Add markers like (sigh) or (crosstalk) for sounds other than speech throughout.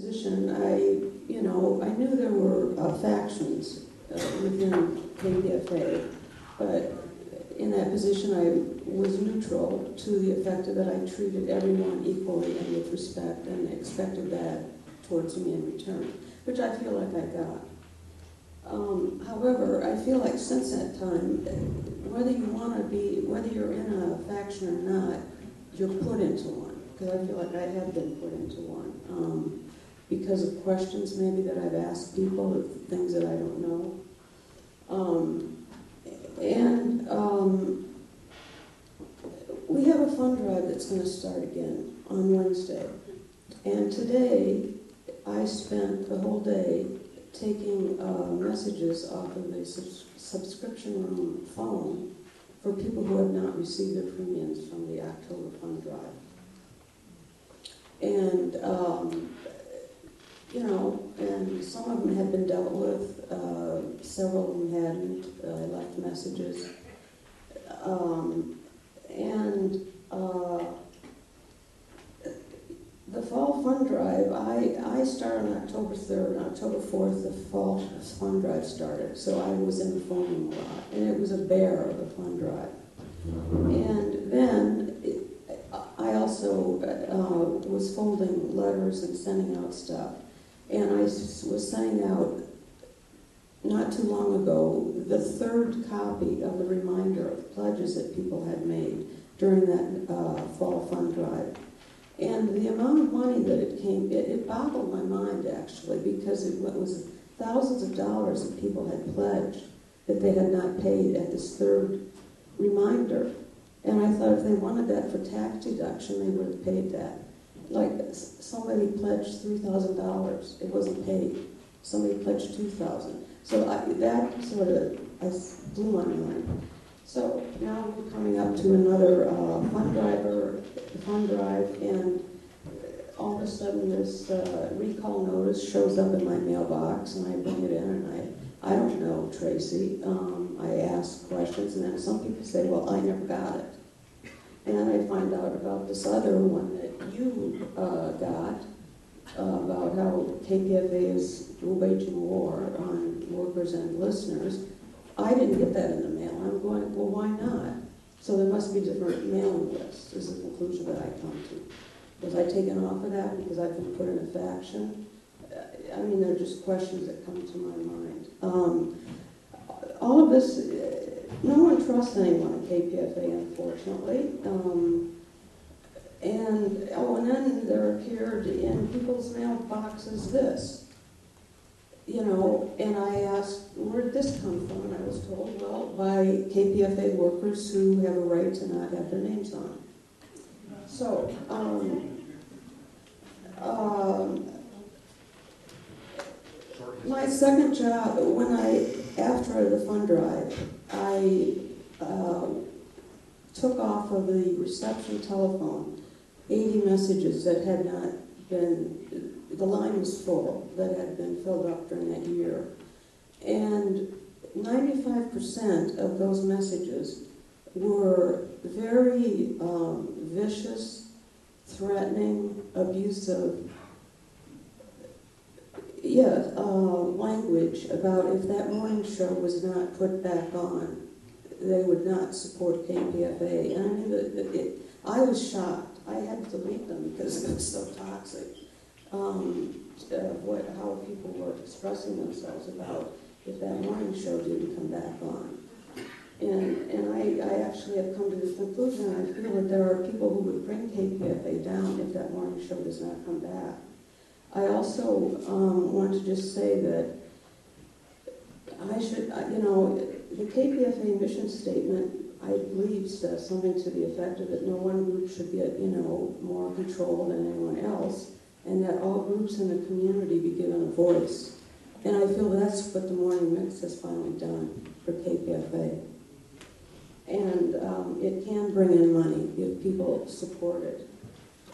position, I, you know, I knew there were uh, factions uh, within KPFA, but in that position, I was neutral to the effect that I treated everyone equally and with respect and expected that towards me in return, which I feel like I got. Um, however, I feel like since that time, whether you want to be, whether you're in a faction or not, you're put into one. Because I feel like I have been put into one. Um, because of questions maybe that I've asked people, of things that I don't know. Um, and um, we have a fund drive that's going to start again on Wednesday. And today, I spent the whole day taking uh, messages off of the subs- subscription room phone for people who have not received their premiums from the October fund drive. And, um, you know, and some of them had been dealt with, uh, several of them hadn't. Uh, I left messages. Um, and uh, the fall fund drive, I, I started on October 3rd. On October 4th, the fall fund drive started. So I was in the phone a lot. And it was a bear of a fund drive. And then it, I also uh, was folding letters and sending out stuff. And I was sending out, not too long ago, the third copy of the reminder of pledges that people had made during that uh, fall fund drive. And the amount of money that it came, it, it boggled my mind actually, because it was thousands of dollars that people had pledged that they had not paid at this third reminder. And I thought if they wanted that for tax deduction, they would have paid that. Like somebody pledged three thousand dollars, it wasn't paid. Somebody pledged two thousand. So I, that sort of I blew my mind. So now we're coming up to another uh, fund driver, fund drive, and all of a sudden this uh, recall notice shows up in my mailbox, and I bring it in, and I, I don't know Tracy. Um, I ask questions, and then some people say, well, I never got it. And I find out about this other one that you uh, got about how KPFA is waging war on workers and listeners. I didn't get that in the mail. I'm going, well, why not? So there must be different mailing lists, is the conclusion that I come to. Was I taken off of that because I've been put in a faction? I mean, they're just questions that come to my mind. Um, all of this, uh, no one trusts anyone at KPFA, unfortunately. Um, and, oh, and then there appeared in people's mailboxes this you know, and I asked, where did this come from? And I was told, well, by KPFA workers who have a right to not have their names on. So, um, um, my second job, when I, after the fund drive, I uh, took off of the reception telephone 80 messages that had not been the line was full that had been filled up during that year. And 95% of those messages were very um, vicious, threatening, abusive, yeah, uh, language about if that morning show was not put back on, they would not support KPFA. And I mean, it, it, I was shocked. I had to leave them because it was so toxic um, uh, what, how people were expressing themselves about if that morning show didn't come back on. And, and I, I actually have come to this conclusion, I feel that there are people who would bring KPFA down if that morning show does not come back. I also um, want to just say that I should, you know, the KPFA mission statement, I believe, says something to the effect of that no one group should get, you know, more control than anyone else and that all groups in the community be given a voice. And I feel that's what the Morning Mix has finally done for KPFA. And um, it can bring in money if people support it.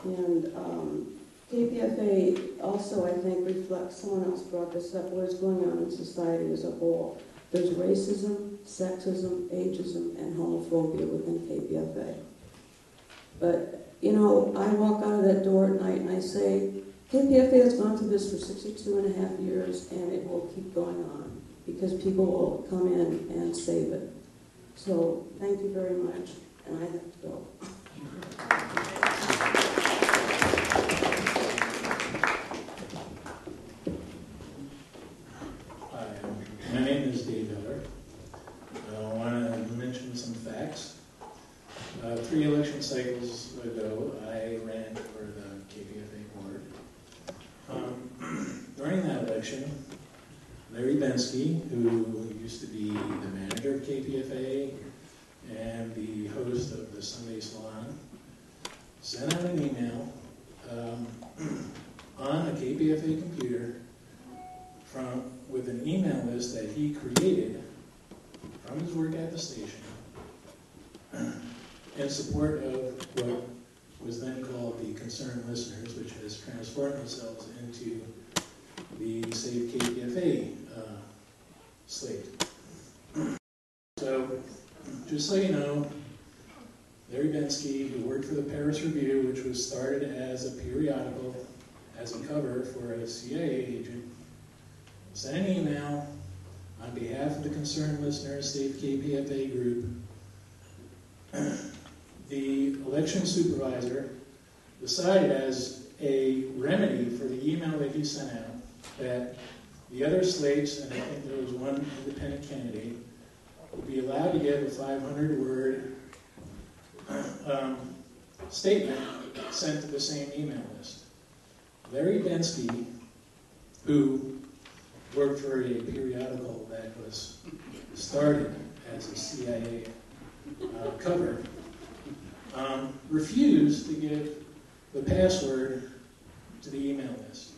And um, KPFA also, I think, reflects, someone else brought this up, what is going on in society as a whole. There's racism, sexism, ageism, and homophobia within KPFA. But, you know, I walk out of that door at night and I say, KPFA has gone through this for 62 and a half years, and it will keep going on because people will come in and save it. So thank you very much, and I have to go. Hi, my name is Dave Miller. I want to mention some facts. Uh, Three election cycles ago, I ran for the KPFA board. Um, During that election, Larry Bensky, who used to be the manager of KPFA and the host of the Sunday Salon, sent out an email um, on a KPFA computer from, with an email list that he created from his work at the station in support of what was then called the concerned listeners, which has transformed themselves into the Save KPFA uh, slate. So, just so you know, Larry Bensky, who worked for the Paris Review, which was started as a periodical, as a cover for a CIA agent, sent an email on behalf of the concerned listeners, Save KPFA group. The election supervisor decided as a remedy for the email that he sent out that the other slates, and I think there was one independent candidate, would be allowed to give a 500 word um, statement sent to the same email list. Larry Bensky, who worked for a periodical that was started as a CIA uh, cover, um, refused to give the password to the email list.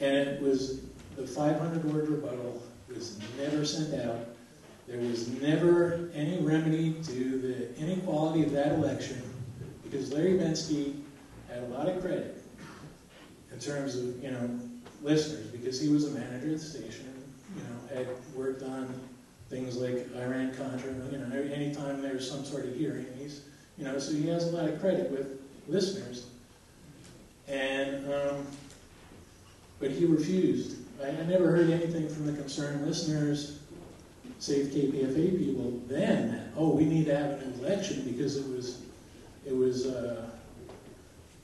And it was the 500 word rebuttal was never sent out. There was never any remedy to the inequality of that election because Larry Bensky had a lot of credit in terms of, you know, listeners because he was a manager of the station, you know, had worked on things like Iran Contra, you know, anytime there's some sort of hearing, he's, you know, so he has a lot of credit with listeners. And, um, but he refused. I, I never heard anything from the concerned listeners, Save KPFA people, then, oh, we need to have an election because it was, it was, uh,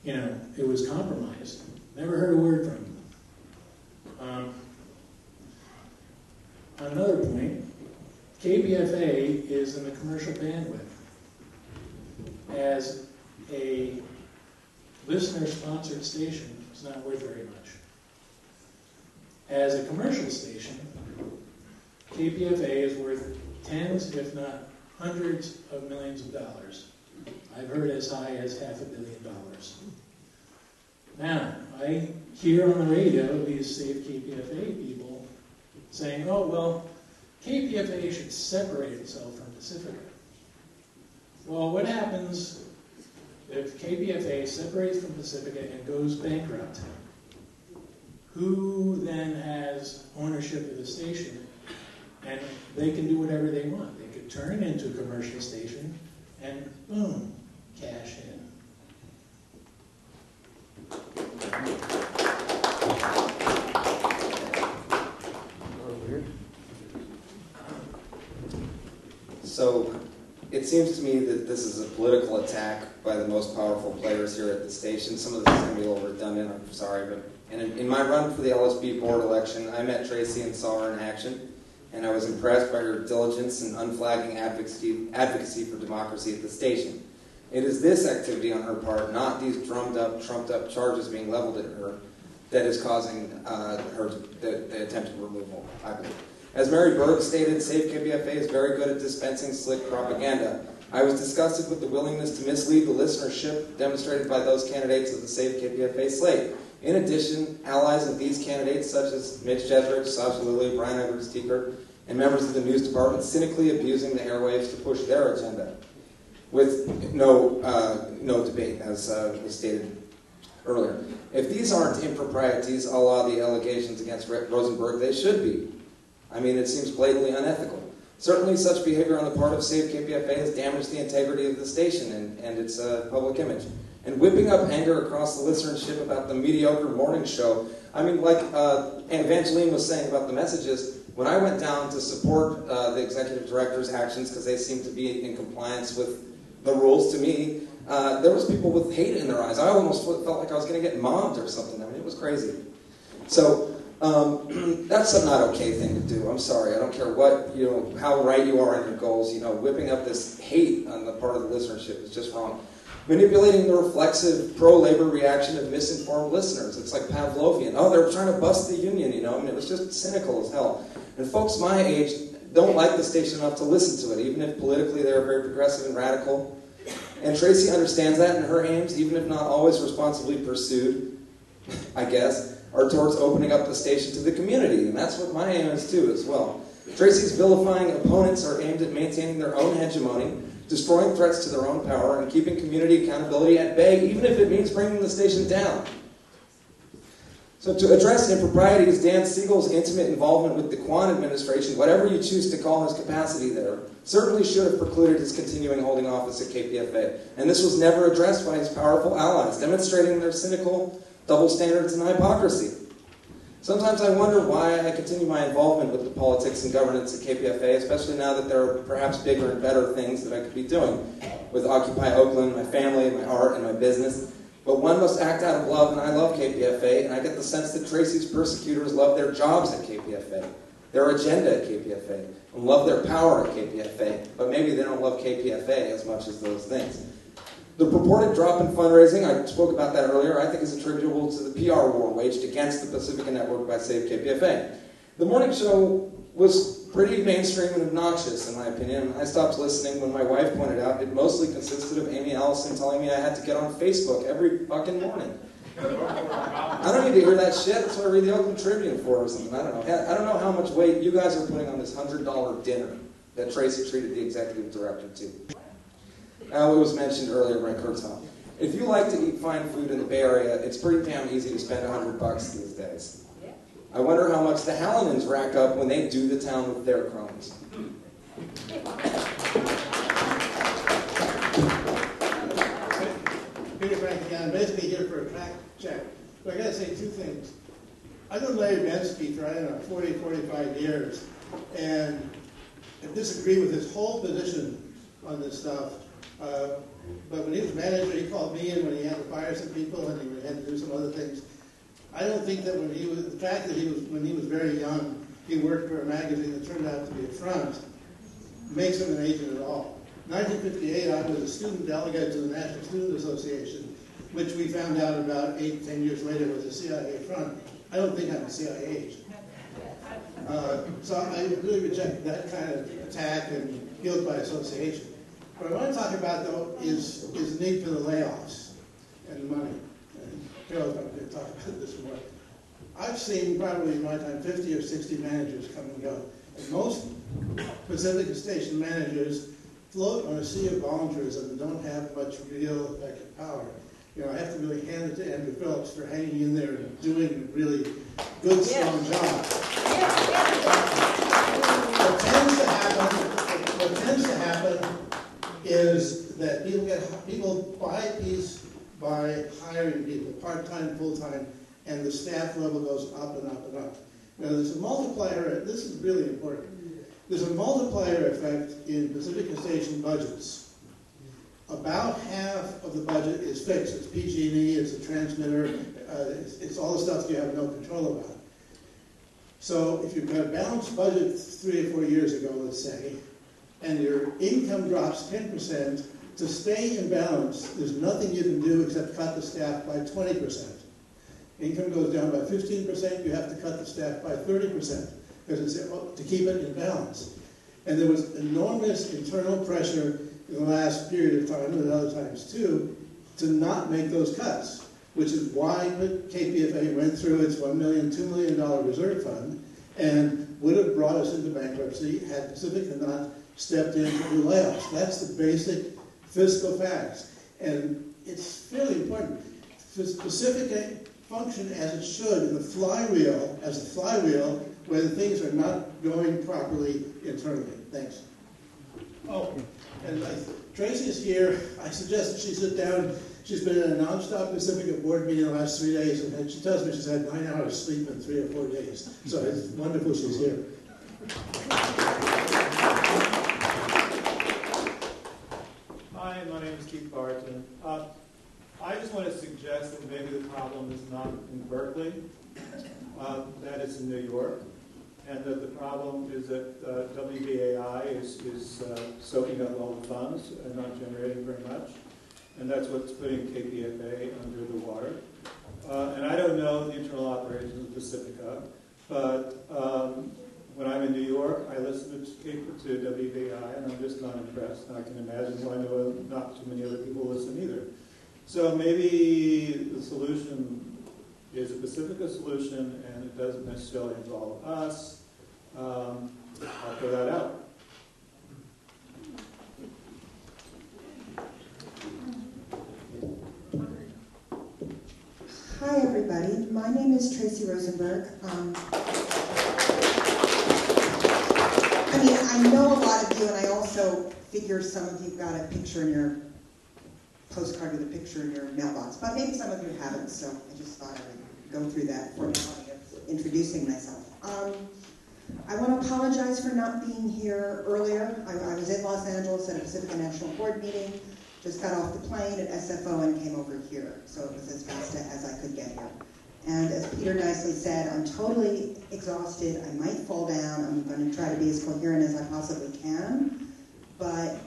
you know, it was compromised. Never heard a word from them. Um, another point, KPFA is in the commercial bandwidth. As a listener-sponsored station, it's not worth very much. As a commercial station, KPFA is worth tens, if not hundreds of millions of dollars. I've heard as high as half a billion dollars. Now, I hear on the radio these Save KPFA people saying, oh, well, KPFA should separate itself from Pacifica. Well, what happens if KPFA separates from Pacifica and goes bankrupt? Who then has ownership of the station? And they can do whatever they want. They could turn it into a commercial station and boom, cash in. So it seems to me that this is a political attack by the most powerful players here at the station. Some of this is going to be a little redundant, I'm sorry, but in, in my run for the LSB board election, I met Tracy and saw her in action, and I was impressed by her diligence and unflagging advocacy, advocacy for democracy at the station. It is this activity on her part, not these drummed up, trumped up charges being leveled at her, that is causing uh, her the, the attempted removal, I believe. As Mary Berg stated, Save KPFA is very good at dispensing slick propaganda. I was disgusted with the willingness to mislead the listenership demonstrated by those candidates of the Save KPFA slate. In addition, allies of these candidates, such as Mitch Jeserich, Sasha Lilley, Brian Edwards Tiekert, and members of the news department, cynically abusing the airwaves to push their agenda, with no uh, no debate, as uh, was stated earlier. If these aren't improprieties, a la the allegations against Rosenberg, they should be. I mean, it seems blatantly unethical. Certainly, such behavior on the part of Save KPFA has damaged the integrity of the station and, and its uh, public image. and whipping up anger across the listenership about the mediocre morning show. I mean, like uh, Evangeline was saying about the messages, when I went down to support uh, the executive director's actions because they seemed to be in compliance with the rules to me, uh, there was people with hate in their eyes. I almost felt like I was going to get mobbed or something. I mean, it was crazy. So um, (clears throat) that's a not okay thing to do. I'm sorry. I don't care what you know, how right you are in your goals. You know, whipping up this hate on the part of the listenership is just wrong. Manipulating the reflexive pro-labor reaction of misinformed listeners. It's like Pavlovian. Oh, they're trying to bust the union. You know, I mean, it was just cynical as hell. And folks my age don't like the station enough to listen to it, even if politically they are very progressive and radical. And Tracy understands that, and her aims, even if not always responsibly pursued, (laughs) I guess, are towards opening up the station to the community. And that's what my aim is too, as well. Tracy's vilifying opponents are aimed at maintaining their own hegemony, destroying threats to their own power, and keeping community accountability at bay, even if it means bringing the station down. So, to address improprieties, Dan Siegel's intimate involvement with the Quan administration, whatever you choose to call his capacity there, certainly should have precluded his continuing holding office at KPFA. And this was never addressed by his powerful allies, demonstrating their cynical double standards and hypocrisy. Sometimes I wonder why I continue my involvement with the politics and governance at KPFA, especially now that there are perhaps bigger and better things that I could be doing with Occupy Oakland, my family, my art, and my business. But one must act out of love, and I love KPFA, and I get the sense that Tracy's persecutors love their jobs at KPFA, their agenda at KPFA, and love their power at KPFA, but maybe they don't love KPFA as much as those things. The purported drop in fundraising, I spoke about that earlier, I think is attributable to the PR war waged against the Pacifica Network by Save KPFA. The morning show was pretty mainstream and obnoxious, in my opinion. I stopped listening when my wife pointed out it mostly consisted of Aimee Allison telling me I had to get on Facebook every fucking morning. I don't need to hear that shit. That's what I read the Oakland Tribune for or something. I don't know. I don't know how much weight you guys are putting on this $100 dinner that Tracy treated the executive director to. Uh, now, it was mentioned earlier by Kurtzhoff. If you like to eat fine food in the Bay Area, it's pretty damn easy to spend 100 bucks these days. I wonder how much the Hallinans rack up when they do the town with their crumbs. Peter Frank again. I'm basically here for a track check. But I gotta say two things. I've known Larry Bensky for, I don't know, 40, 45 years, and I disagree with his whole position on this stuff. Uh, but when he was manager, he called me in when he had to fire some people and he had to do some other things. I don't think that when he was, the fact that he was, when he was very young, he worked for a magazine that turned out to be a front, makes him an agent at all. 1958, I was a student delegate to the National Student Association, which we found out about eight, ten years later was a CIA front. I don't think I'm a CIA agent. Uh, so I really reject that kind of attack and guilt by association. What I want to talk about, though, is, is the need for the layoffs and the money. Carol's going to talk about this more. I've seen probably in my time 50 or 60 managers come and go. And most Pacific Station managers float on a sea of volunteerism and don't have much real effective power. You know, I have to really hand it to Andrew Phillips for hanging in there and doing a really good, strong job. What tends to happen, what tends to happen is that people get people buy peace by hiring people, part-time, full-time, and the staff level goes up and up and up. Now there's a multiplier, this is really important. There's a multiplier effect in Pacifica Station budgets. About half of the budget is fixed. It's PG&E, it's a transmitter, uh, it's, it's all the stuff you have no control about. So if you've got a balanced budget three or four years ago, let's say, and your income drops 10%, to stay in balance, there's nothing you can do except cut the staff by 20%. Income goes down by 15%, you have to cut the staff by 30% because it's uh, to keep it in balance. And there was enormous internal pressure in the last period of time, and other times too, to not make those cuts, which is why KPFA went through its $1 million, $2 million reserve fund and would have brought us into bankruptcy had Pacifica not stepped in do layoffs. That's the basic fiscal facts. And it's fairly important. Pacifica function as it should in the flywheel, as a flywheel, when things are not going properly internally. Thanks. Oh, and I, Tracy is here. I suggest she sit down She's been in a nonstop Pacifica board meeting the last three days, and she tells me she's had nine hours sleep in three or four days. So it's wonderful she's here. Keith Barton. Uh, I just want to suggest that maybe the problem is not in Berkeley, uh, that it's in New York, and that the problem is that uh, WBAI is, is uh, soaking up all the funds and not generating very much, and that's what's putting KPFA under the water. Uh, and I don't know the internal operations of Pacifica, but um, when I'm in New York, I listen to, to WBAI, and I'm just not impressed. And I can imagine why no, not too many other people listen either. So maybe the solution is a Pacifica solution, and it doesn't necessarily involve us. Um, I'll throw that out. Hi, everybody. My name is Tracy Rosenberg. Um, I know a lot of you, and I also figure some of you got a picture in your postcard with a picture in your mailbox, but maybe some of you haven't, so I just thought I would go through that formality of introducing myself. Um, I want to apologize for not being here earlier. I, I was in Los Angeles at a Pacifica National Board meeting, just got off the plane at SFO and came over here, so it was as fast as I could get here. And as Peter nicely said, I'm totally exhausted. I might fall down. I'm going to try to be as coherent as I possibly can. But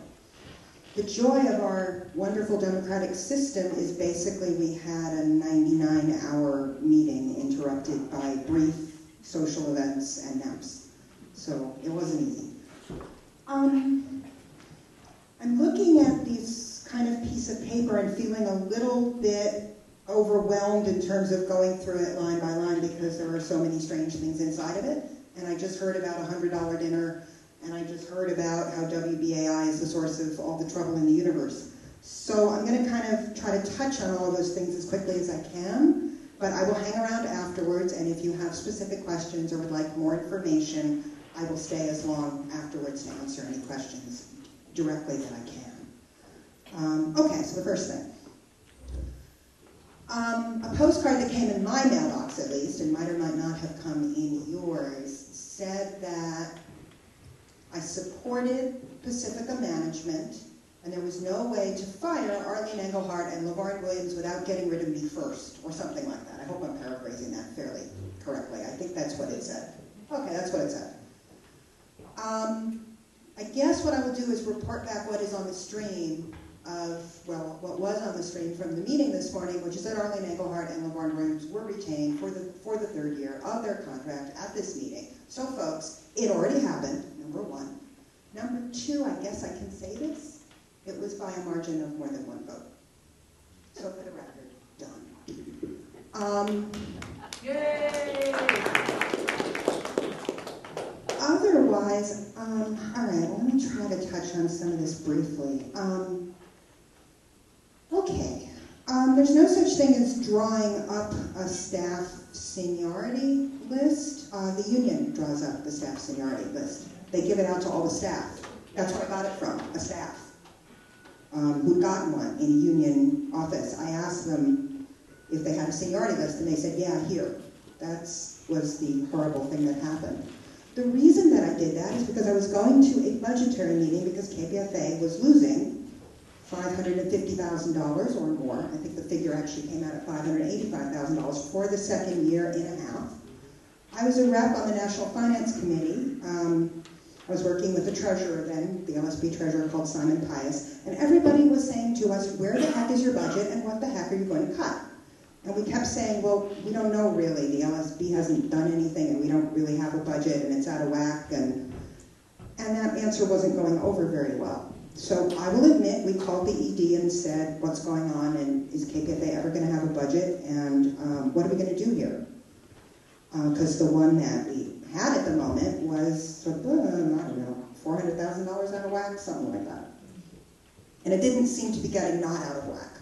the joy of our wonderful democratic system is basically we had a 99 hour meeting interrupted by brief social events and naps. So it wasn't easy. Um, I'm looking at this kind of piece of paper and feeling a little bit overwhelmed in terms of going through it line by line because there are so many strange things inside of it. And I just heard about a $100 dinner, and I just heard about how WBAI is the source of all the trouble in the universe. So I'm going to kind of try to touch on all of those things as quickly as I can, but I will hang around afterwards, and if you have specific questions or would like more information, I will stay as long afterwards to answer any questions directly that I can. Um, okay, so the first thing. Um, a postcard that came in my mailbox, at least, and might or might not have come in yours, said that I supported Pacifica Management, and there was no way to fire Arlene Engelhardt and LaVarn Williams without getting rid of me first, or something like that. I hope I'm paraphrasing that fairly correctly. I think that's what it said. Okay, that's what it said. Um, I guess what I will do is report back what is on the stream of, well, what was on the screen from the meeting this morning, which is that Arlene Engelhardt and LaVarn Williams were retained for the, for the third year of their contract at this meeting. So folks, it already happened, number one. Number two, I guess I can say this, it was by a margin of more than one vote. So for the record, done. Um, Yay! Otherwise, um, all right, let me try to touch on some of this briefly. Um, okay, um, there's no such thing as drawing up a staff seniority list. Uh, the union draws up the staff seniority list. They give it out to all the staff. That's where I got it from, a staff um, who'd gotten one in a union office. I asked them if they had a seniority list, and they said, yeah, here. That was the horrible thing that happened. The reason that I did that is because I was going to a budgetary meeting because KPFA was losing $550,000 or more. I think the figure actually came out at $585,000 for the second year and a half. I was a rep on the National Finance Committee. Um, I was working with the treasurer then, the LSB treasurer called Simon Pius, and everybody was saying to us, where the heck is your budget and what the heck are you going to cut? And we kept saying, well, we don't know really. The LSB hasn't done anything and we don't really have a budget and it's out of whack. And, and that answer wasn't going over very well. So I will admit, we called the ED and said, what's going on and is KPFA ever going to have a budget and um, what are we going to do here? Because uh, the one that we had at the moment was, uh, I don't know, $400,000 out of whack, something like that. And it didn't seem to be getting not out of whack.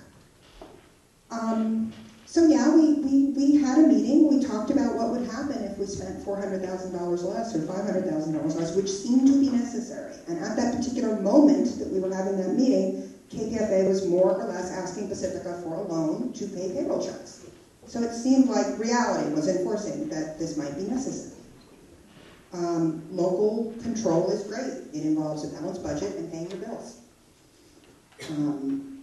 Um, so yeah, we, we, we had a meeting. We talked about what would happen if we spent $400,000 less or $500,000 less, which seemed to be necessary. And at that particular moment that we were having that meeting, KPFA was more or less asking Pacifica for a loan to pay payroll checks. So it seemed like reality was enforcing that this might be necessary. Um, local control is great. It involves a balanced budget and paying your bills. Um,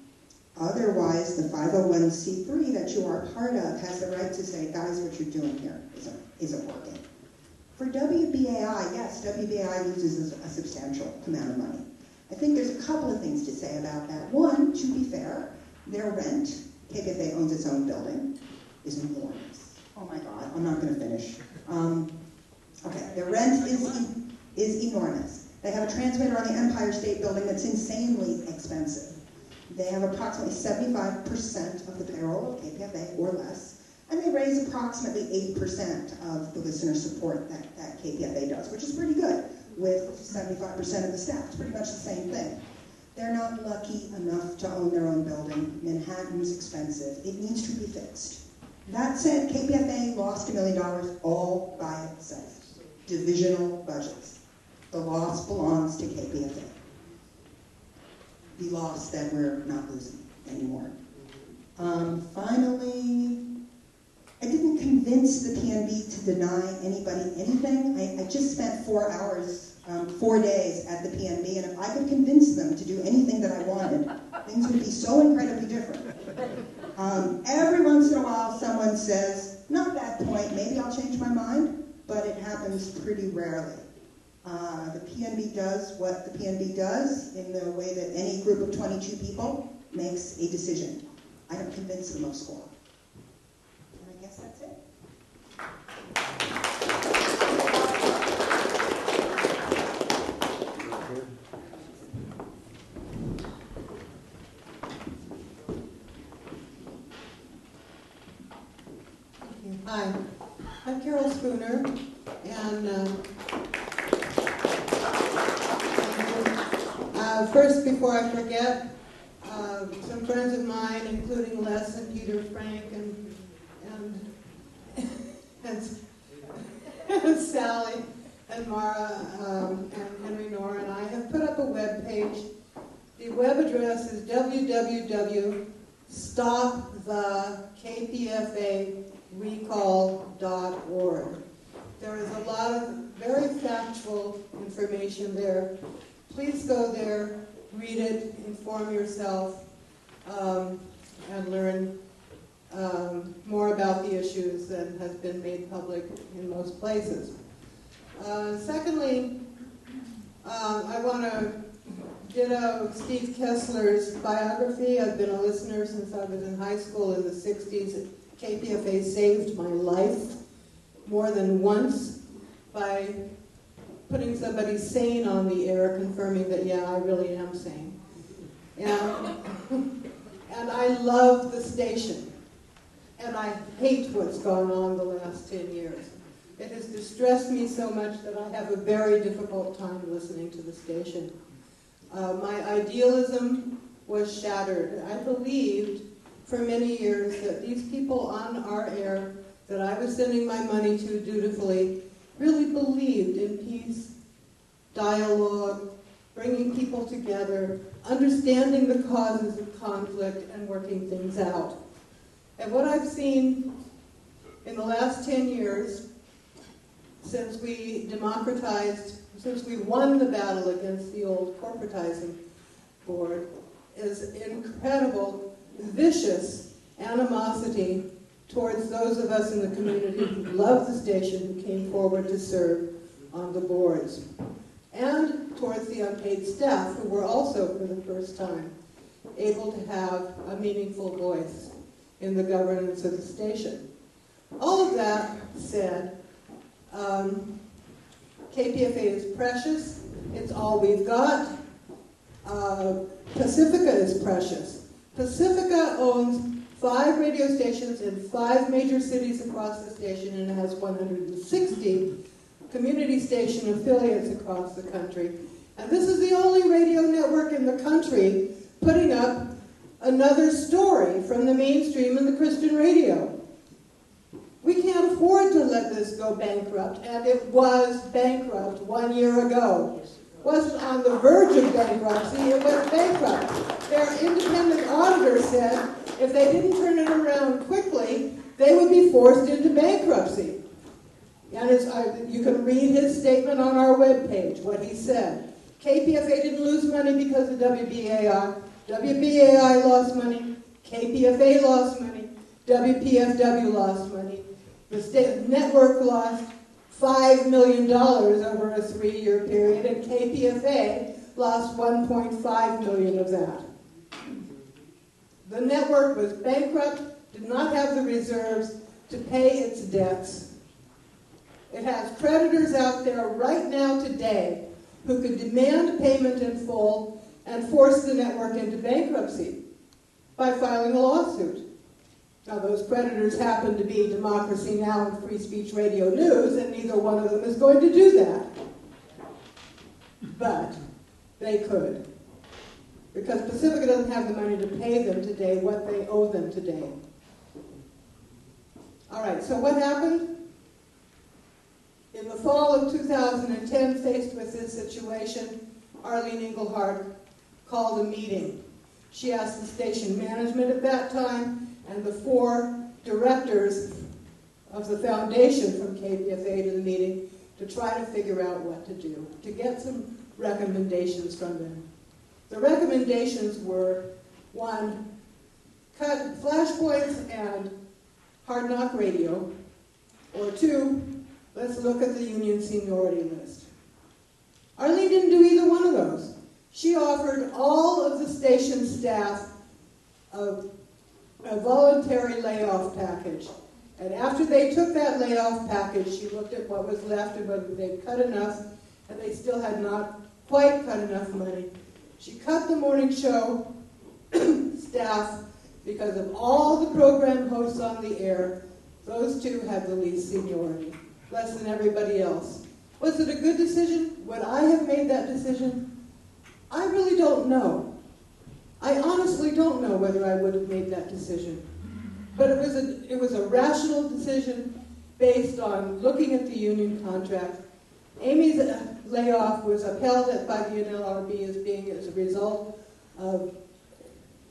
otherwise, the 501c3 that you are part of has the right to say, guys, what you're doing here isn't, isn't working. For WBAI, yes, WBAI loses a substantial amount of money. I think there's a couple of things to say about that. One, to be fair, their rent, KPFA owns its own building, is enormous. Oh my God, I'm not going to finish. Um, okay, their rent is, is enormous. They have a transmitter on the Empire State Building that's insanely expensive. They have approximately 75% of the payroll of KPFA or less, and they raise approximately 8% of the listener support that, that KPFA does, which is pretty good with 75% of the staff. It's pretty much the same thing. They're not lucky enough to own their own building. Manhattan's expensive. It needs to be fixed. That said, KPFA lost a million dollars all by itself. Divisional budgets. The loss belongs to KPFA. The loss that we're not losing anymore. Um, finally, I didn't convince the PNB to deny anybody anything. I, I just spent four hours, um, four days at the PNB, and if I could convince them to do anything that I wanted, things would be so incredibly different. Um, every once in a while, someone says, not that point, maybe I'll change my mind, but it happens pretty rarely. Uh, the PNB does what the PNB does in the way that any group of 22 people makes a decision. I don't convince them of score. And I guess that's it. Hi, I'm Carol Spooner, and uh, uh, first, forget, uh, some friends of mine, including Les and Peter Frank and and, (laughs) and, and (laughs) Sally and Mara um, and Henry Nora and I have put up a web page. The web address is www.stopthekpfa recall.org. There is a lot of very factual information there. Please go there, read it, inform yourself, um, and learn um, more about the issues that has been made public in most places. Uh, secondly, uh, I want to ditto Steve Kessler's biography. I've been a listener since I was in high school in the 60s. KPFA saved my life more than once by putting somebody sane on the air, confirming that, yeah, I really am sane. And, and I love the station. And I hate what's gone on the last 10 years. It has distressed me so much that I have a very difficult time listening to the station. Uh, my idealism was shattered. I believed for many years that these people on our air that I was sending my money to dutifully really believed in peace, dialogue, bringing people together, understanding the causes of conflict, and working things out. And what I've seen in the last 10 years, since we democratized, since we won the battle against the old corporatizing board, is incredible, vicious animosity towards those of us in the community who love the station, who came forward to serve on the boards, and towards the unpaid staff who were also, for the first time, able to have a meaningful voice in the governance of the station. All of that said, um, KPFA is precious. It's all we've got. Uh, Pacifica is precious. Pacifica owns five radio stations in five major cities across the station and it has 160 community station affiliates across the country. And this is the only radio network in the country putting up another story from the mainstream and the Christian radio. We can't afford to let this go bankrupt, and it was bankrupt one year ago. It wasn't on the verge of bankruptcy, it went bankrupt. Their independent auditor said if they didn't turn it around quickly, they would be forced into bankruptcy. And I, uh, you can read his statement on our webpage, what he said. KPFA didn't lose money because of WBAI. WBAI lost money. KPFA lost money. WPFW lost money. The state network lost $5 million over a three-year period, and KPFA lost 1.5 million of that. The network was bankrupt, did not have the reserves to pay its debts. It has creditors out there right now today who could demand payment in full and force the network into bankruptcy by filing a lawsuit. Now, those creditors happen to be Democracy Now! and Free Speech Radio News, and neither one of them is going to do that. But they could. Because Pacifica doesn't have the money to pay them today what they owe them today. All right, so what happened? In the fall of 2010, faced with this situation, Arlene Engelhardt called a meeting. She asked the station management at that time and the four directors of the foundation from KPFA to the meeting to try to figure out what to do, to get some recommendations from them. The recommendations were one, cut flashpoints and hard knock radio, or two, let's look at the union seniority list. Arlene didn't do either one of those. She offered all of the station staff a a voluntary layoff package. And after they took that layoff package, she looked at what was left and whether they'd cut enough, and they still had not quite cut enough money. She cut the morning show (clears throat) staff because of all the program hosts on the air. Those two had the least seniority, less than everybody else. Was it a good decision? Would I have made that decision? I really don't know. I honestly don't know whether I would have made that decision. But it was a, it was a rational decision based on looking at the union contract. Aimee's uh, layoff was upheld by the NLRB as being as a result of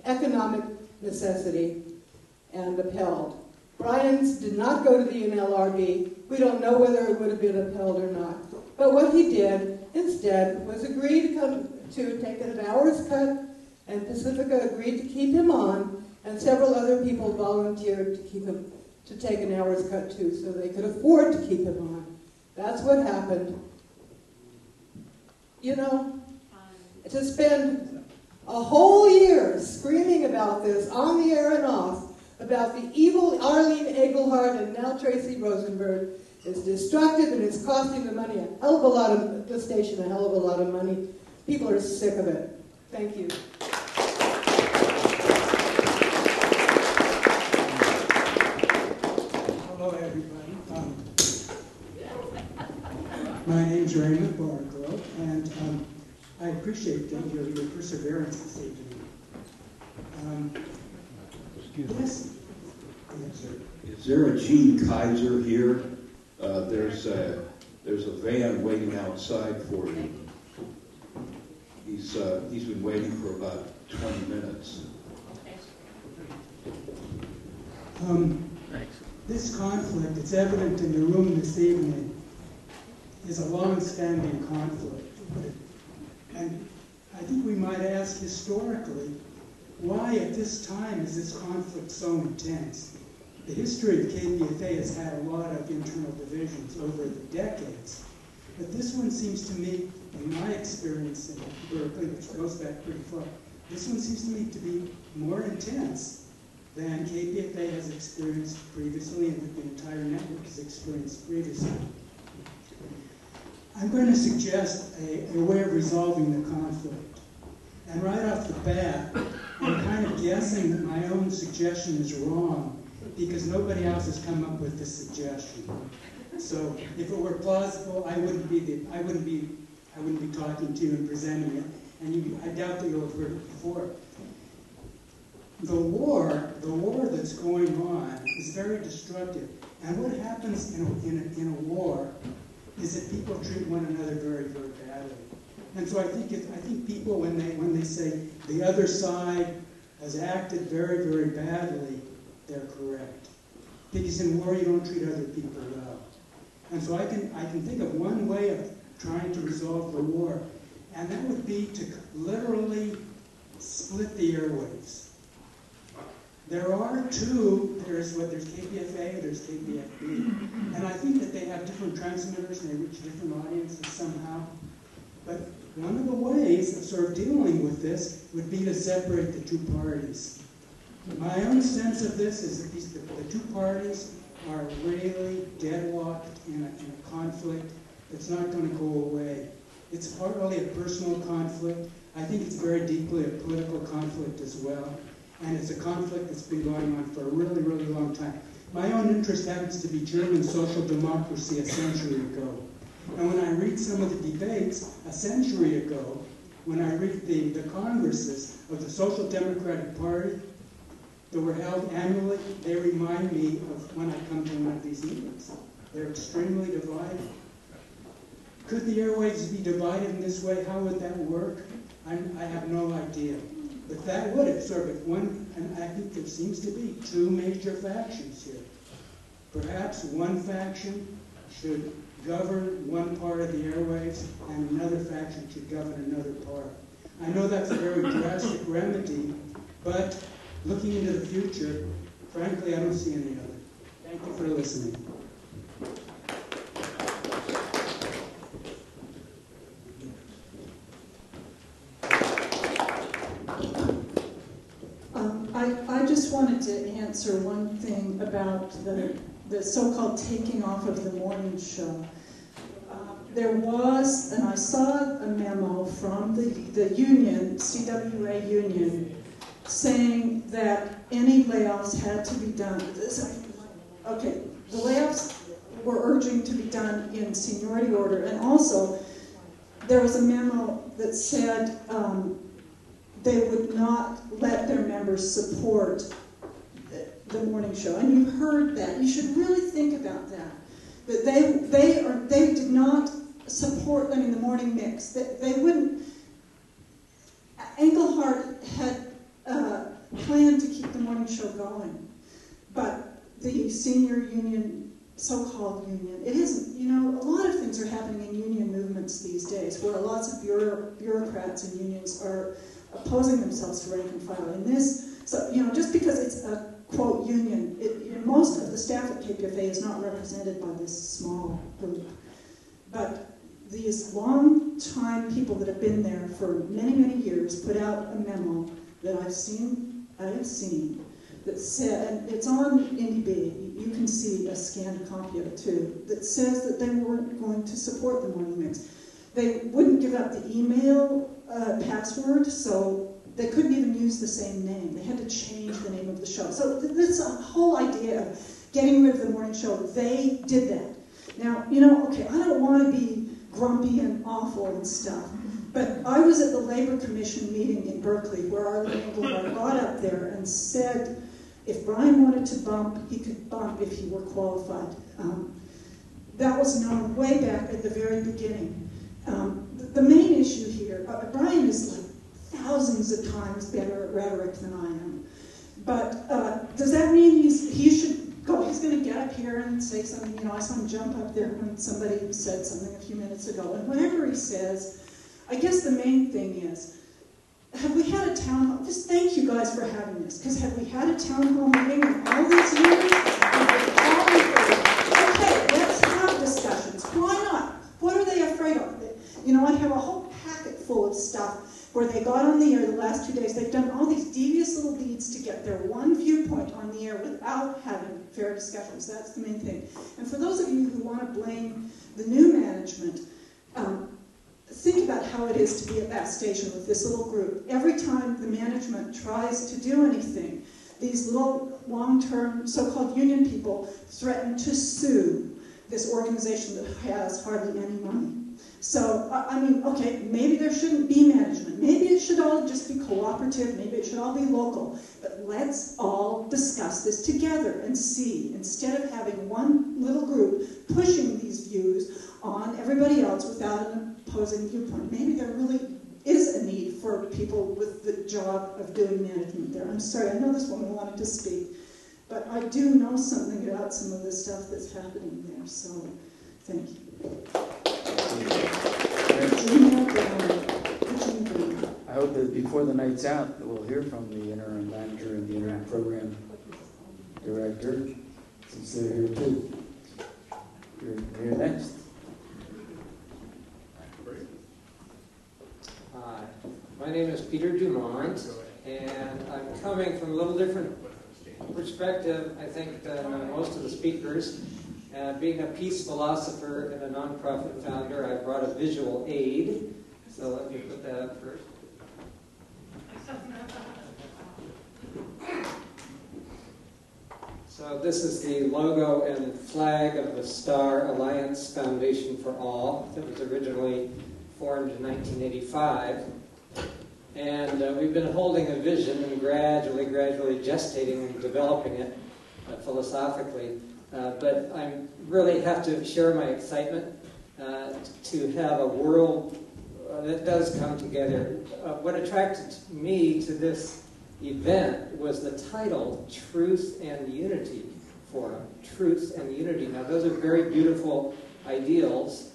economic necessity and upheld. Brian's did not go to the NLRB. We don't know whether it would have been upheld or not. But what he did instead was agree to come to take an hour's cut and Pacifica agreed to keep him on, and several other people volunteered to keep him to take an hour's cut too, so they could afford to keep him on. That's what happened. You know, to spend a whole year screaming about this on the air and off about the evil Arlene Engelhardt and now Tracy Rosenberg is destructive and it's costing the money a hell of a lot of the station a hell of a lot of money. People are sick of it. Thank you. Hello, everybody. Um, my name's Raymond Bargrove, and um, I appreciate your, your perseverance this evening. Um, Excuse me. yes. yes. Is there a Gene Kaiser here? Uh, there's a there's a van waiting outside for you. He's uh, he's been waiting for about 20 minutes. Um, this conflict, it's evident in the room this evening, is a long-standing conflict. And I think we might ask historically, why at this time is this conflict so intense? The history of KPFA has had a lot of internal divisions over the decades, but this one seems to me, in my experience in Berkeley, which goes back pretty far, this one seems to me to be more intense than KPFA has experienced previously and that the entire network has experienced previously. I'm going to suggest a, a way of resolving the conflict. And right off the bat, I'm kind of guessing that my own suggestion is wrong because nobody else has come up with this suggestion. So if it were plausible, I wouldn't be the, I wouldn't be I wouldn't be talking to you and presenting it, and you, I doubt that you'll have heard it before. The war, the war that's going on, is very destructive. And what happens in a, in a, in a war is that people treat one another very, very badly. And so I think I think people when they when they say the other side has acted very very badly, they're correct. Because in war you don't treat other people well. And so I can I can think of one way of trying to resolve the war, and that would be to literally split the airwaves. There are two, there's what there's KPFA, there's KPFB. And I think that they have different transmitters and they reach different audiences somehow. But one of the ways of sort of dealing with this would be to separate the two parties. My own sense of this is that these, the, the two parties are really deadlocked in a, in a conflict that's not going to go away. It's partly a personal conflict. I think it's very deeply a political conflict as well. And it's a conflict that's been going on for a really, really long time. My own interest happens to be German social democracy a century ago. And when I read some of the debates a century ago, when I read the, the congresses of the Social Democratic Party that were held annually, they remind me of when I come to one of these meetings. They're extremely divided. Could the airwaves be divided in this way? How would that work? I'm, I have no idea. But that would of one, and I think there seems to be two major factions here. Perhaps one faction should govern one part of the airwaves and another faction should govern another part. I know that's a very drastic remedy, but looking into the future, frankly, I don't see any other. Thank you for listening. Um, I, I just wanted to answer one thing about the, the so-called taking off of the morning show. Uh, there was, and I saw a memo from the, the union, CWA union, saying that any layoffs had to be done. Okay, the layoffs were urging to be done in seniority order, and also there was a memo that said um, they would not let their members support the morning show. And you heard that. You should really think about that. That they they are they did not support. I mean, the morning mix. That they, they wouldn't. Engelhardt had uh, planned to keep the morning show going, but the senior union, so-called union, it isn't. You know, a lot of things are happening in union movements these days, where lots of bureau, bureaucrats and unions are opposing themselves to rank and file. In this, so you know, just because it's a quote union, it, most of the staff at KPFA is not represented by this small group. But these long-time people that have been there for many, many years put out a memo that I've seen, I have seen, that said, and it's on Indybay, you can see a scanned copy of it too, that says that they weren't going to support the morning mix. They wouldn't give up the email uh, password, so they couldn't even use the same name. They had to change the name of the show. So this whole idea of getting rid of the morning show. They did that. Now, you know, okay, I don't want to be grumpy and awful and stuff, but I was at the Labor Commission meeting in Berkeley where Arlene Engelhardt got up there and said if Brian wanted to bump, he could bump if he were qualified. Um, that was known way back at the very beginning. Um, the, the, main issue here, uh, Brian is like thousands of times better at rhetoric than I am. But uh, does that mean he's, he should go, he's going to get up here and say something? You know, I saw him jump up there when somebody said something a few minutes ago. And whatever he says, I guess the main thing is, have we had a town hall? Just thank you guys for having this, because have we had a town hall meeting in all these years? Okay, let's have discussions. Why not? What are they afraid of? You know, I have a whole packet full of stuff where they got on the air the last two days. They've done all these devious little deeds to get their one viewpoint on the air without having fair discussions. That's the main thing. And for those of you who want to blame the new management, um, think about how it is to be at that station with this little group. Every time the management tries to do anything, these little long-term so-called union people threaten to sue this organization that has hardly any money. So, I mean, okay, maybe there shouldn't be management. Maybe it should all just be cooperative. Maybe it should all be local. But let's all discuss this together and see, instead of having one little group pushing these views on everybody else without an opposing viewpoint. Maybe there really is a need for people with the job of doing management there. I'm sorry, I know this woman wanted to speak, but I do know something about some of the stuff that's happening there, so thank you. I hope that before the night's out, we'll hear from the interim manager and the interim program director, since they're here too. You're here next. My name is Peter Dumont, and I'm coming from a little different perspective, I think, than uh, most of the speakers. Uh, being a peace philosopher and a nonprofit founder, I brought a visual aid. So let me put that up first. So this is the logo and flag of the Star Alliance Foundation for All. that was originally formed in 1985. And uh, we've been holding a vision and gradually, gradually gestating and developing it uh, philosophically. Uh, but I really have to share my excitement uh, to have a world uh, that does come together. Uh, what attracted me to this event was the title Truth and Unity Forum. Truth and Unity. Now, those are very beautiful ideals,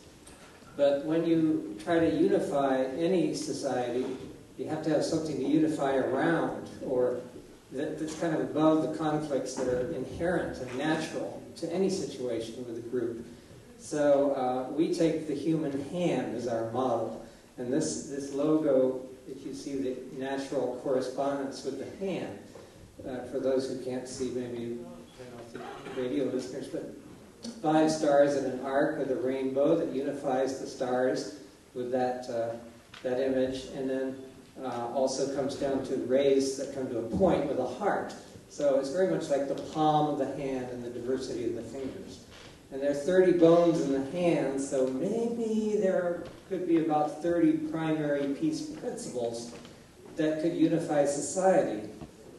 but when you try to unify any society, you have to have something to unify around, or that, that's kind of above the conflicts that are inherent and natural to any situation with a group. So uh, we take the human hand as our model, and this this logo, if you see the natural correspondence with the hand, uh, for those who can't see, maybe the radio listeners, but five stars in an arc with a rainbow that unifies the stars with that uh, that image, and then uh, also comes down to rays that come to a point with a heart. So it's very much like the palm of the hand and the diversity of the fingers. And there are 30 bones in the hand, so maybe there could be about 30 primary peace principles that could unify society.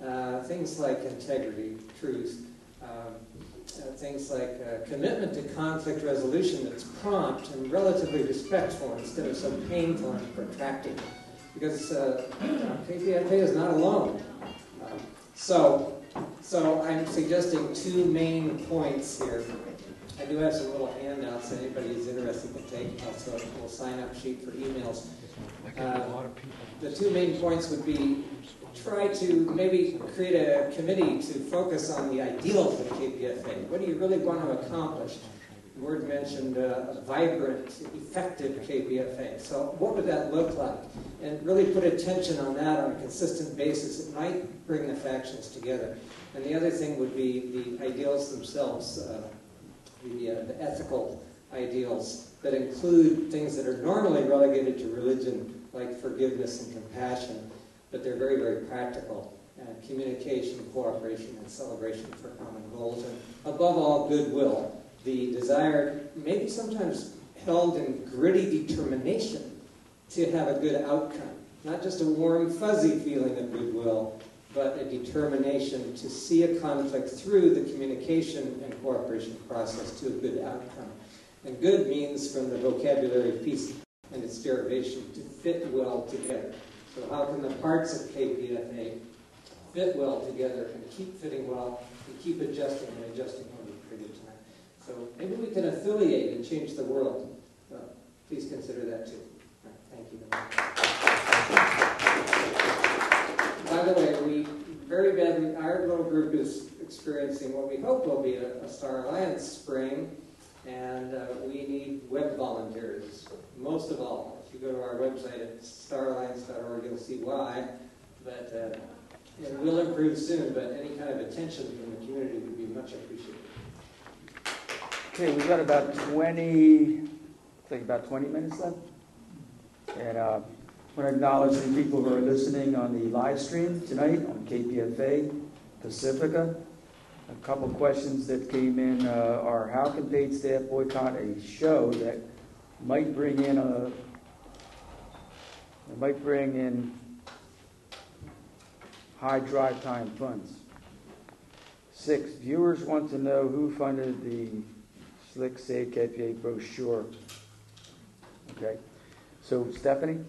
Uh, things like integrity, truth, um, uh, things like uh, commitment to conflict resolution that's prompt and relatively respectful instead of so painful and protracted because uh, KPFA is not alone. So, so I'm suggesting two main points here. I do have some little handouts that anybody is interested can take, also a little sign-up sheet for emails. Uh, the two main points would be try to maybe create a committee to focus on the ideals of KPFA. What do you really want to accomplish? Word mentioned uh, a vibrant, effective KPFA. So what would that look like? And really put attention on that on a consistent basis. It might bring the factions together. And the other thing would be the ideals themselves, uh, the, uh, the ethical ideals that include things that are normally relegated to religion, like forgiveness and compassion, but they're very, very practical. Uh, communication, cooperation, and celebration for common goals, and above all, goodwill the desire, maybe sometimes held in gritty determination to have a good outcome. Not just a warm, fuzzy feeling of goodwill, but a determination to see a conflict through the communication and cooperation process to a good outcome. And good means, from the vocabulary of peace and its derivation, to fit well together. So, how can the parts of KPFA fit well together and keep fitting well and keep adjusting and adjusting so maybe we can affiliate and change the world. please consider that too. Right, thank you. By the way, we very badly, our little group is experiencing what we hope will be a, a Star Alliance spring, and uh, we need web volunteers. Most of all, if you go to our website at staralliance.org, you'll see why. But uh, it will improve soon, but any kind of attention from the community would be much appreciated. Okay, we've got about 20, I think about 20 minutes left. And uh, I want to acknowledge the people who are listening on the live stream tonight on KPFA Pacifica. A couple questions that came in uh, are how can paid staff boycott a show that might bring in a might bring in high drive time funds? Six, viewers want to know who funded the Slick Save KPFA brochure. Okay. So Stephanie?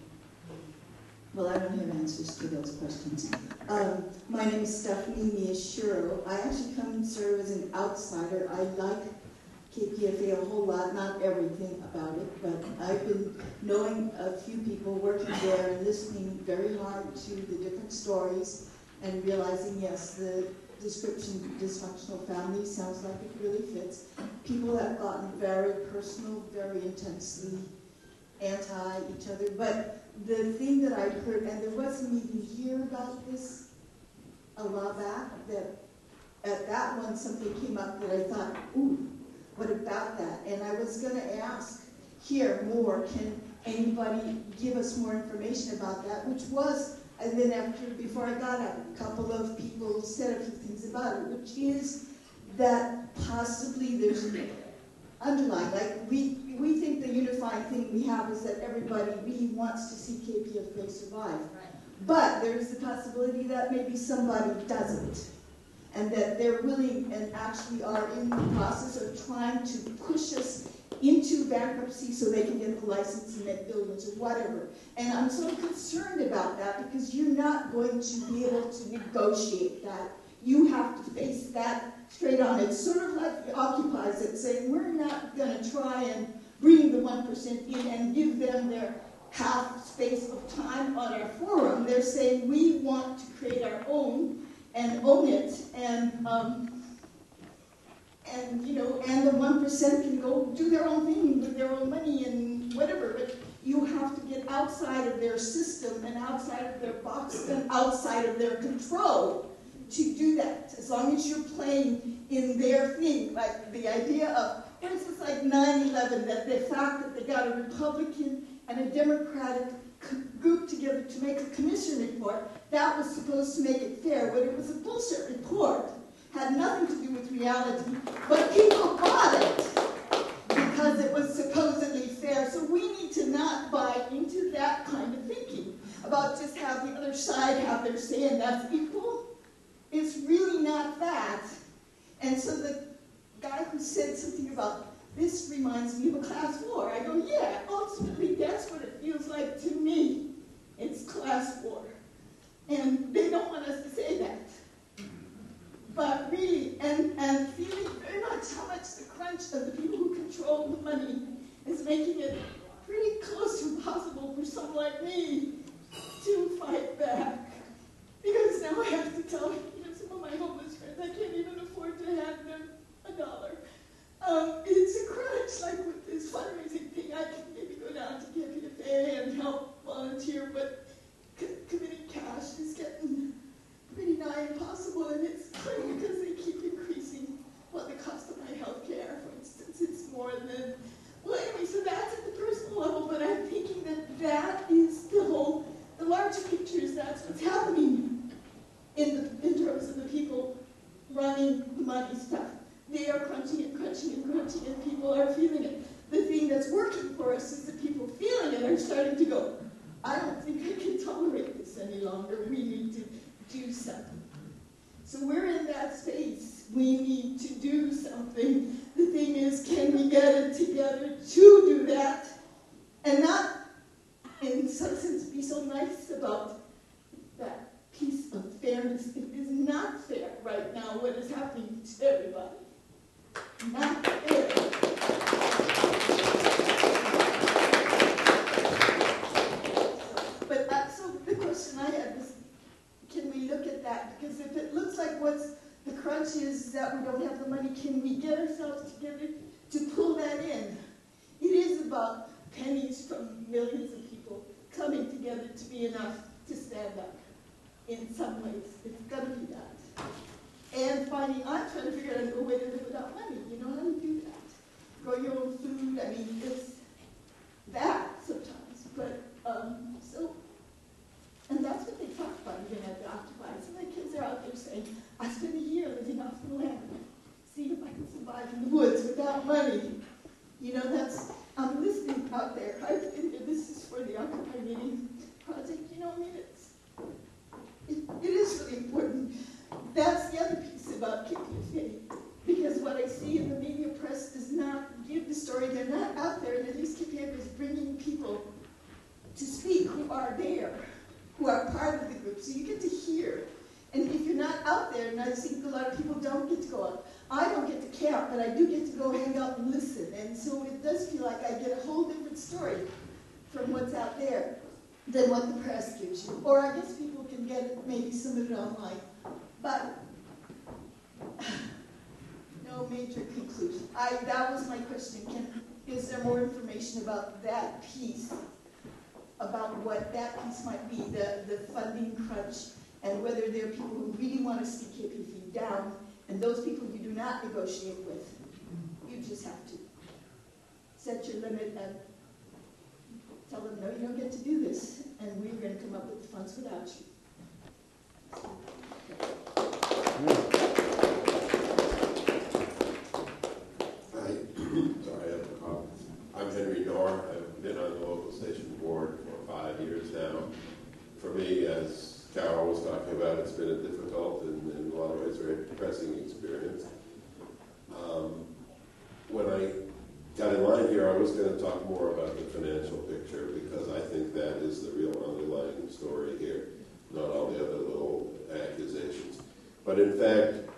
Well, I don't have answers to those questions. Um, my name is Stephanie Miyashiro. I actually come sort of as an outsider. I like KPFA a whole lot, not everything about it, but I've been knowing a few people working there and listening very hard to the different stories and realizing, yes, the description dysfunctional family sounds like it really fits. People have gotten very personal, very intensely anti each other. But the thing that I heard, and there wasn't even here about this a while back, that at that one something came up that I thought, ooh, what about that? And I was going to ask here more, can anybody give us more information about that? Which was, and then after, before I got up, a couple of people said a few things about it, which is that possibly there's an underlying, like we, we think the unifying thing we have is that everybody really wants to see KPFA survive. But there is the possibility that maybe somebody doesn't and that they're willing and actually are in the process of trying to push us into bankruptcy so they can get the license and make billions or whatever. And I'm so concerned about that because you're not going to be able to negotiate that. You have to face that straight on. It's sort of like Occupies it, saying we're not going to try and bring the 1% in and give them their half space of time on our forum. They're saying we want to create our own and own it, and um, and you know, and the one percent can go do their own thing with their own money and whatever. But you have to get outside of their system and outside of their box and outside of their control to do that. As long as you're playing in their thing, like the idea of what is this like 9/11? That the fact that they got a Republican and a Democratic group together to make a commission report that was supposed to make it fair, but it was a bullshit report. Had nothing to do with reality, but people bought it because it was supposedly fair. So we need to not buy into that kind of thinking about just have the other side have their say and that's equal. It's really not that. And so the guy who said something about this reminds me of a class war. I go, yeah, ultimately that's what it feels like to me. It's class war. And they don't want us to say that. But really, and, and feeling very much how much the crunch of the people who control the money is making it pretty close to impossible for someone like me to fight back. Because now I have to tell some of my homeless friends I can't even afford to hand them a dollar. Um, it's a crunch, like with this fundraising thing. I can maybe go down to KPFA and help volunteer, but committing cash is getting pretty nigh impossible, and it's clear because they keep increasing what the cost of my health care, for instance. It's more than, well, anyway, so that's at the personal level, but I'm thinking that that is the whole, the larger picture is that's what's happening in, the, in terms of the people running the money stuff. They are crunching and crunching and crunching, and people are feeling it. The thing that's working for us is that people feeling it are starting to go, I don't think I can tolerate this any longer. We need to do something. So we're in that space. We need to do something. The thing is, can we get it together to do that? And not, in some sense, be so nice about that piece of fairness. It is not fair right now what is happening to everybody. Not fair. question I had was, can we look at that? Because if it looks like what's the crunch is that we don't have the money, can we get ourselves together to pull that in? It is about pennies from millions of people coming together to be enough to stand up. In some ways, it's got to be that. And finding, I'm trying to figure out a way to live without money. You know how to do that? Grow your own food. I mean, it's that sometimes. But um, so and that's what they talk about again at the Occupied. Some of the kids are out there saying, I spent a year living off the land, See if I can survive in the woods without money. You know, that's, I'm listening out there. I've. This is for the Occupy Meeting Project. You know, I mean, it's, it, it is really important. That's the other piece about dignity. Because what I see in the media press does not give the story. They're not out there. The newspaper is bringing people to speak who are there, who are part of the group. So you get to hear. And if you're not out there, and I think a lot of people don't get to go out. I don't get to camp, but I do get to go hang out and listen. And so it does feel like I get a whole different story from what's out there than what the press gives you. Or I guess people can get maybe some of it online. But no major conclusion. I, that was my question. Can, is there more information about that piece, about what that piece might be, the, the funding crunch, and whether there are people who really want to see KPP down, and those people you do not negotiate with. You just have to set your limit and tell them, no, you don't get to do this, and we're going to come up with the funds without you. Hi, sorry, I'm, uh, I'm Henry Norr. I've been on the local station board for five years now. For me, as Carol was talking about, it's been a difficult and in a lot of ways very depressing experience. Um, when I got in line here, I was going to talk more about the financial picture because I think that is the real underlying story here, not all the other little accusations. But in fact,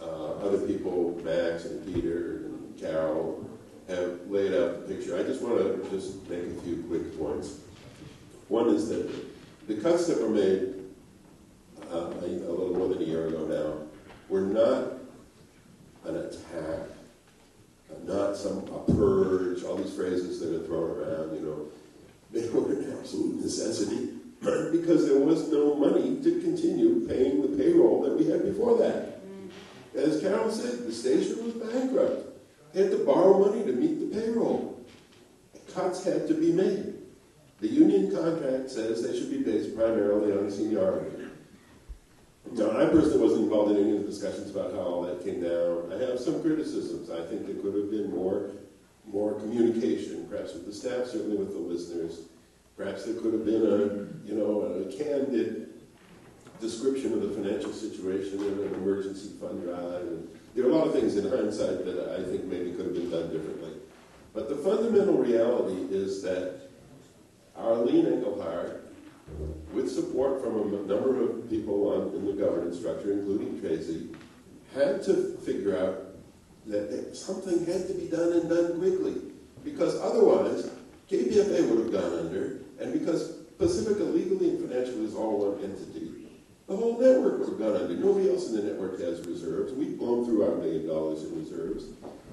uh, other people, Max and Peter and Carol, have laid out the picture. I just want to just make a few quick points. One is that the cuts that were made uh, a, a little more than a year ago now were not an attack, not some a purge, all these phrases that are thrown around, you know. They were an absolute necessity (clears throat) because there was no money to continue paying the payroll that we had before that. As Carol said, the station was bankrupt. They had to borrow money to meet the payroll. Cuts had to be made. The union contract says they should be based primarily on seniority. Now, I personally wasn't involved in any of the discussions about how all that came down. I have some criticisms. I think there could have been more, more communication, perhaps with the staff, certainly with the listeners. Perhaps there could have been a, you know, a candid description of the financial situation and an emergency fund drive. And there are a lot of things in hindsight that I think maybe could have been done differently. But the fundamental reality is that Arlene Engelhardt, with support from a number of people on, in the governance structure, including Tracy, had to figure out that something had to be done and done quickly. Because otherwise, KPFA would have gone under, and because Pacifica legally and financially is all one entity, the whole network would have gone under. Nobody else in the network has reserves. We've blown through our million dollars in reserves.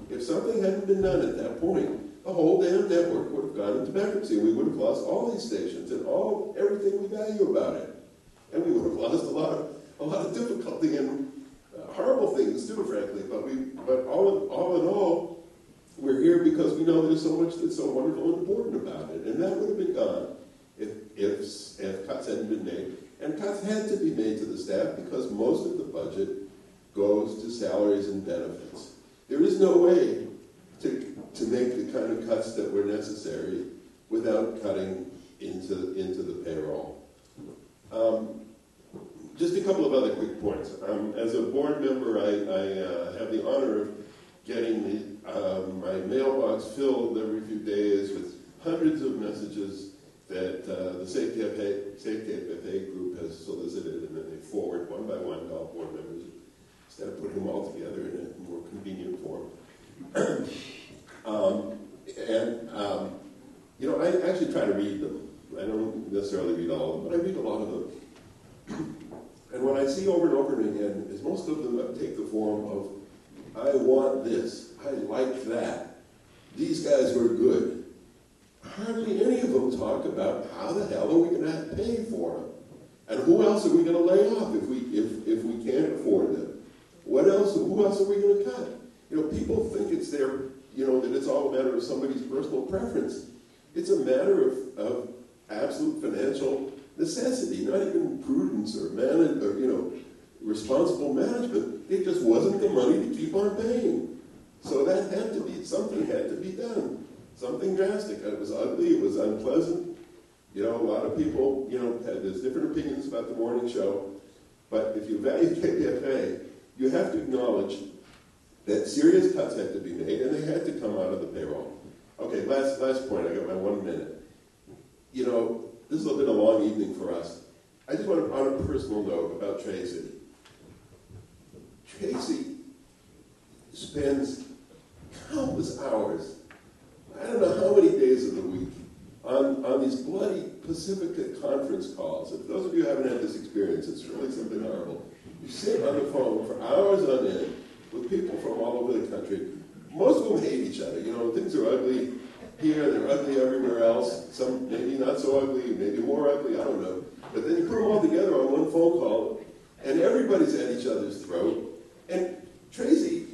If something hadn't been done at that point, the whole damn network would have gone into bankruptcy. We would have lost all these stations and all everything we value about it. And we would have lost a lot of a lot of difficulty and uh, horrible things too, frankly. But we but all in, all in all, we're here because we know there's so much that's so wonderful and important about it. And that would have been gone if if if cuts hadn't been made. And cuts had to be made to the staff because most of the budget goes to salaries and benefits. There is no way to, to make the kind of cuts that were necessary without cutting into, into the payroll. Um, just a couple of other quick points. Um, as a board member, I, I uh, have the honor of getting the, um, my mailbox filled every few days with hundreds of messages that uh, the Safety FA, Safety FA group has solicited, and then they forward one by one to all board members instead of putting them all together in a more convenient form. (clears throat) um, and, um, you know, I actually try to read them. I don't necessarily read all of them, but I read a lot of them. (clears throat) and what I see over and over again is most of them take the form of, I want this, I like that, these guys were good, hardly any of them talk about how the hell are we going to pay for them, and who else are we going to lay off if we if if we can't afford them? What else? Who else are we going to cut? You know, people think it's their you know that it's all a matter of somebody's personal preference. It's a matter of, of absolute financial necessity, not even prudence or manage or you know responsible management. It just wasn't the money to keep on paying. So that had to be something had to be done something drastic. It was ugly. It was unpleasant. You know, a lot of people, you know, had, different opinions about the morning show. But if you value KPFA, you have to acknowledge that serious cuts had to be made, and they had to come out of the payroll. Okay, last last point. I got my one minute. You know, this has been a long evening for us. I just want to, on a personal note about Tracy. Tracy spends countless hours, I don't know how many days of the week, on, on these bloody Pacifica conference calls. If those of you haven't had this experience, it's really something horrible. You sit on the phone for hours on end with people from all over the country. Most of them hate each other. You know, things are ugly here, they're ugly everywhere else. Some maybe not so ugly, maybe more ugly, I don't know. But then you put them all together on one phone call, and everybody's at each other's throat. And Tracy,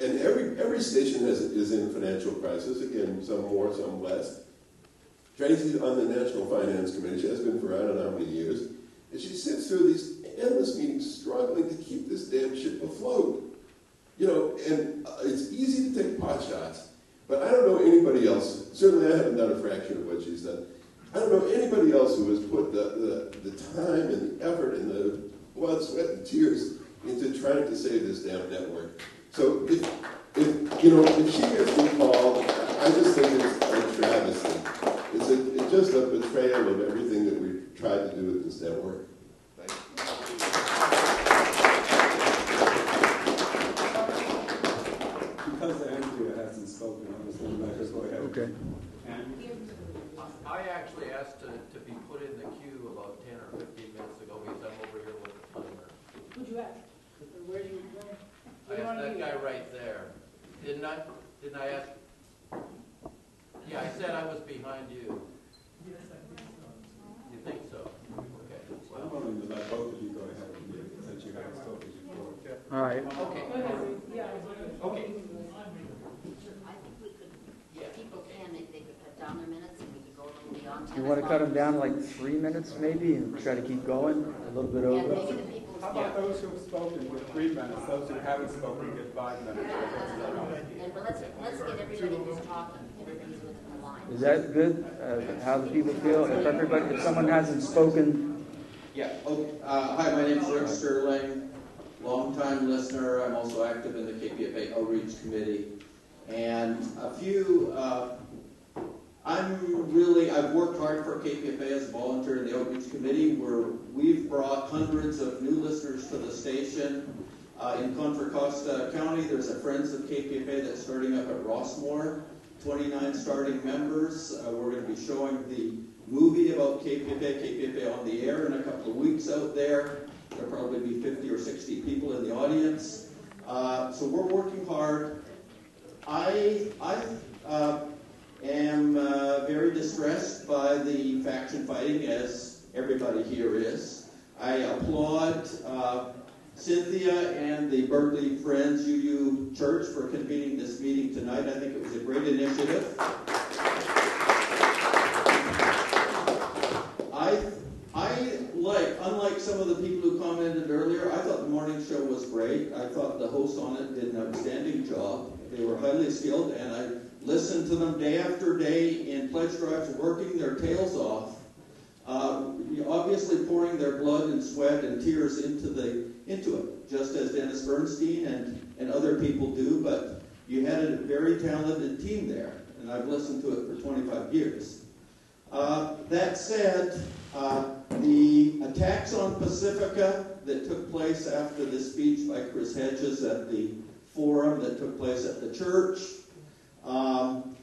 and every every station has, is in financial crisis. Again, some more, some less. Tracy's on the National Finance Committee. She has been for I don't know how many years. And she sits through these endless meetings struggling to keep this damn ship afloat. You know, and uh, it's easy to take pot shots, but I don't know anybody else. Certainly, I haven't done a fraction of what she's done. I don't know anybody else who has put the, the, the time and the effort and the blood, sweat, and tears into trying to save this damn network. So if, if you know, if she gets recalled, I just think it's a travesty. It's, a, it's just a betrayal of everything that we've tried to do with this network. Because Andrea hasn't spoken, I'm just going to let her go ahead. Okay. I actually asked to, to be put in the queue about ten or fifteen minutes ago because I'm over here with the timer. Who'd you ask? Where do you, where? I asked that guy right there. Didn't I? Didn't I ask? Yeah, I said I was behind you. You think so? Okay, I'm well. willing to let both of you go ahead since you haven't spoken before. All right. Okay. Okay. I think we could, people can, if they could cut down their minutes and we could go a little beyond ten You want to cut them down like three minutes maybe and try to keep going a little bit Yeah, over? maybe the people. How about those who've spoken with three minutes, those who haven't spoken get five minutes? And but let's, let's get everybody who's talking, everybody's within the line. Is that good? Uh, how the people feel? If everybody, if someone hasn't spoken, Yeah, oh, uh, hi, my name's Rick Sterling, longtime listener, I'm also active in the KPFA Outreach Committee. And a few, uh, I'm really, I've worked hard for KPFA as a volunteer in the Outreach Committee, where we've brought hundreds of new listeners to the station. Uh, in Contra Costa County, there's a Friends of KPFA that's starting up at Rossmoor, 29 starting members. Uh, we're going to be showing the movie about KPFA, KPFA on the air in a couple of weeks out there. There'll probably be 50 or 60 people in the audience. Uh, so we're working hard. I, I uh, am uh, very distressed by the faction fighting, as everybody here is. I applaud uh, Cynthia and the Berkeley Friends UU Church for convening this meeting tonight. I think it was a great initiative. I, I like, unlike some of the people who commented earlier, I thought the morning show was great. I thought the hosts on it did an outstanding job. They were highly skilled, and I listened to them day after day in pledge drives, working their tails off, uh, obviously pouring their blood and sweat and tears into the into it, just as Dennis Bernstein and, and other people do. But you had a very talented team there, and I've listened to it for 25 years. Uh, that said, uh, the attacks on Pacifica that took place after the speech by Chris Hedges at the forum that took place at the church, um,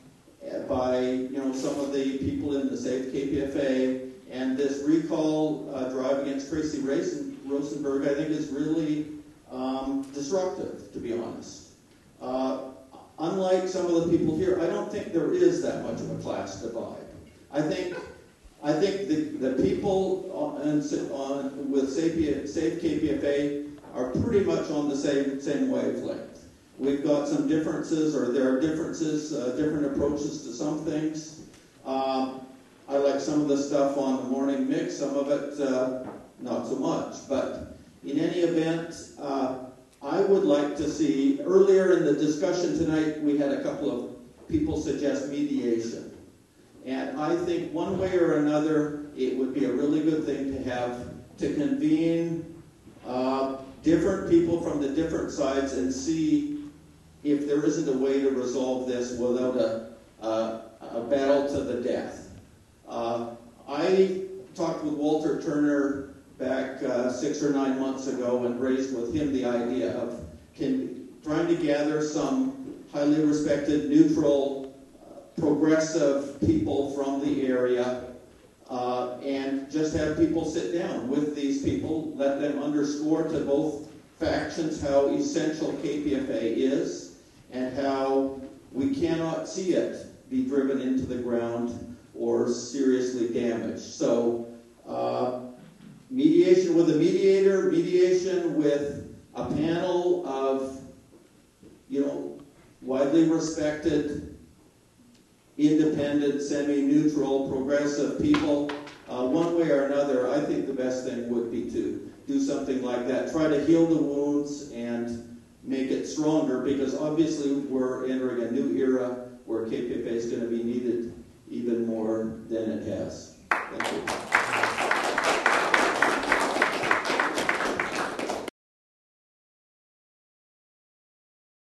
by you know some of the people in the Save KPFA, and this recall uh, drive against Tracy Rosen- Rosenberg, I think, is really um, disruptive, to be honest. Uh, unlike some of the people here, I don't think there is that much of a class divide. I think I think the, the people on, on, with Save, Save KPFA are pretty much on the same same wavelength. We've got some differences, or there are differences, uh, different approaches to some things. Um, I like some of the stuff on the morning mix, some of it uh, not so much. But in any event, uh, I would like to see, earlier in the discussion tonight, we had a couple of people suggest mediation. And I think one way or another, it would be a really good thing to have to convene uh, different people from the different sides and see if there isn't a way to resolve this without a, a, battle to the death. Uh, I talked with Walter Turner back uh, six or nine months ago and raised with him the idea of can, trying to gather some highly respected, neutral, uh, progressive people from the area uh, and just have people sit down with these people, let them underscore to both factions how essential KPFA is and how we cannot see it be driven into the ground or seriously damaged. So, uh, mediation with a mediator, mediation with a panel of, you know, widely respected, independent, semi-neutral, progressive people, uh, one way or another, I think the best thing would be to do something like that. Try to heal the wounds and make it stronger because obviously we're entering a new era where KPFA is going to be needed even more than it has. Thank you.